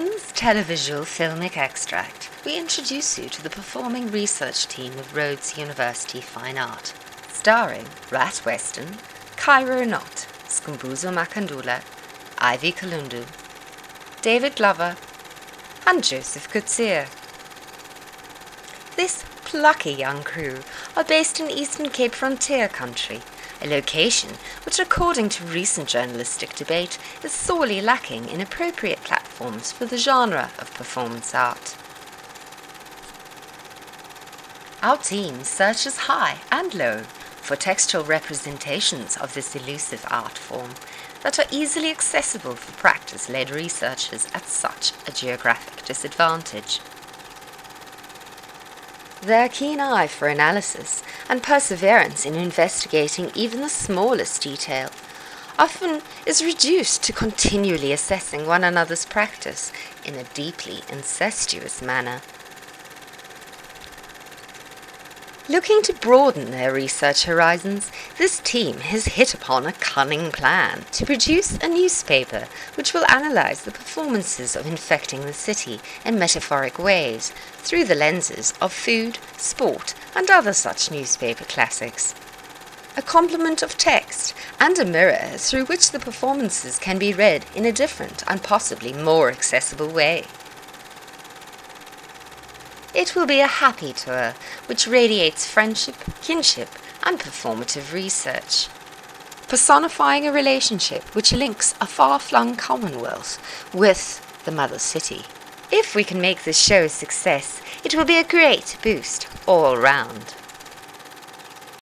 televisual filmic extract, we introduce you to the performing research team of Rhodes University Fine Art, starring Rat Western, Kyra Knott, Sikhumbuzo Makandula, Ivy Kalundu, David Glover, and Joseph Kutsia. This plucky young crew are based in Eastern Cape Frontier country, a location which, according to recent journalistic debate, is sorely lacking in appropriate for the genre of performance art. Our team searches high and low for textual representations of this elusive art form that are easily accessible for practice led researchers at such a geographic disadvantage. Their keen eye for analysis and perseverance in investigating even the smallest detail often is reduced to continually assessing one another's practice in a deeply incestuous manner. Looking to broaden their research horizons, this team has hit upon a cunning plan to produce a newspaper which will analyze the performances of infecting the city in metaphoric ways through the lenses of food, sport, and other such newspaper classics. A complement of text and a mirror through which the performances can be read in a different and possibly more accessible way. It will be a happy tour which radiates friendship, kinship, and performative research. Personifying a relationship which links a far flung commonwealth with the mother city. If we can make this show a success, it will be a great boost all round.